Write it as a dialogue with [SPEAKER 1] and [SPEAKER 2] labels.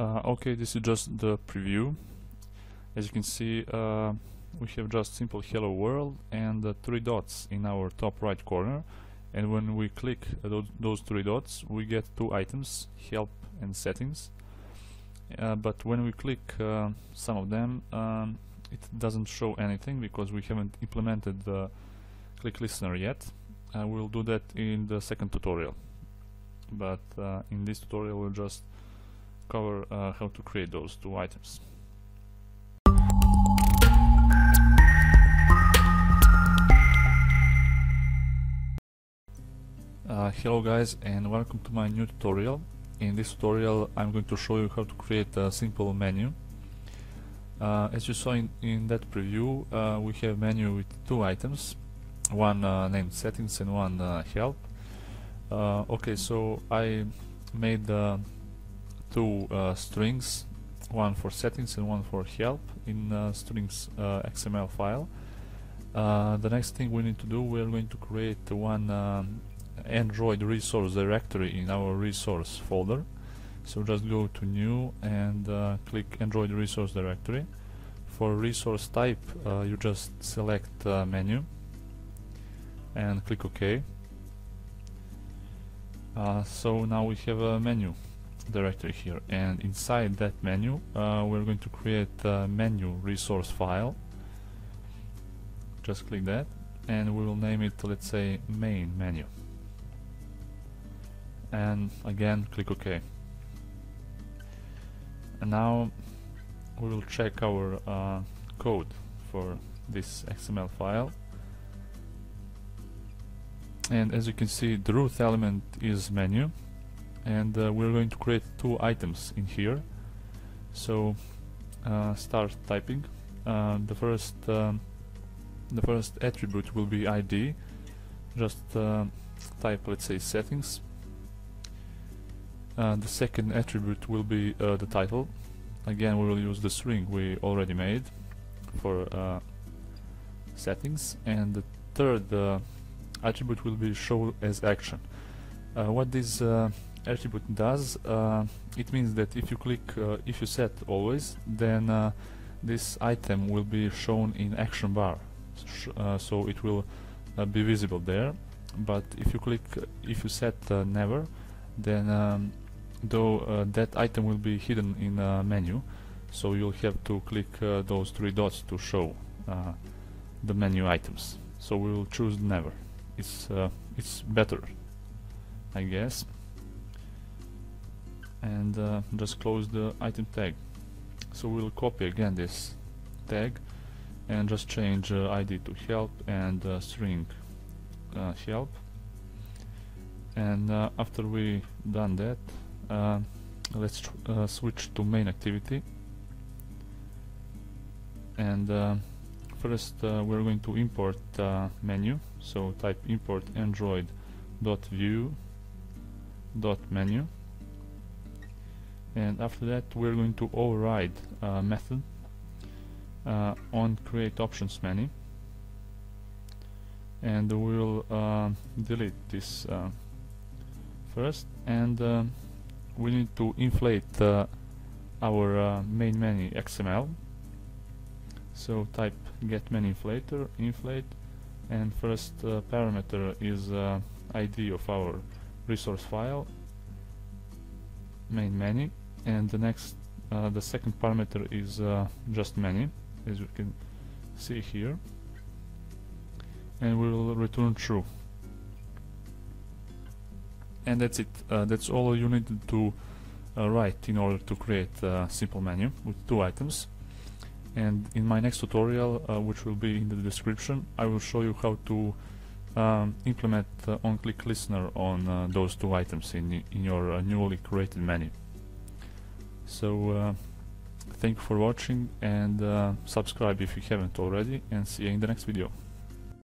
[SPEAKER 1] Uh, okay, this is just the preview. As you can see, uh, we have just simple hello world and uh, three dots in our top right corner. And when we click those, those three dots, we get two items, help and settings. Uh, but when we click uh, some of them, um, it doesn't show anything because we haven't implemented the click listener yet. Uh, we'll do that in the second tutorial. But uh, in this tutorial, we'll just cover uh, how to create those two items. Uh, hello guys and welcome to my new tutorial. In this tutorial I'm going to show you how to create a simple menu. Uh, as you saw in, in that preview uh, we have menu with two items, one uh, named settings and one uh, help. Okay so I made two strings, one for settings and one for help in strings XML file. the next thing we need to do we are going to create one um, Android resource directory in our resource folder. So just go to new and uh, click Android resource directory. For resource type, uh, you just select uh, menu and click OK. Uh, so now we have a menu directory here and inside that menu uh, we're going to create a menu resource file. Just click that and we will name it let's say main menu. And again click OK. And now we will check our uh, code for this XML file. And as you can see the root element is menu and uh, we're going to create two items in here. So uh, start typing. Uh, the first um, the first attribute will be ID just uh, type let's say settings. Uh, the second attribute will be uh, the title. Again we will use the string we already made for settings. And the third attribute will be show as action. What this attribute does it means that if you click if you set always then this item will be shown in action bar. So it will be visible there. But if you click if you set never then um, though uh, that item will be hidden in a menu. So you'll have to click uh, those three dots to show uh, the menu items. So we will choose never. It's uh, it's better I guess and uh, just close the item tag. So we'll copy again this tag and just change uh, ID to help and string help. And after we done that uh, let's uh, switch to main activity. And uh, first we're going to import menu. So type import android dot view dot menu and after that we're going to override a method uh, on create options menu. And we'll uh, delete this uh, first. And we need to inflate uh, our uh, main menu XML so type get menu inflater inflate. And first uh, parameter is uh, ID of our resource file main menu and the next uh, the second parameter is uh, just menu as you can see here. And we will return true. And that's it. Uh, that's all you need to uh, write in order to create a simple menu with two items. And in my next tutorial uh, which will be in the description I will show you how to um, implement uh, on-click listener on those two items in, in your newly created menu so uh, thank you for watching and uh, subscribe if you haven't already and see you in the next video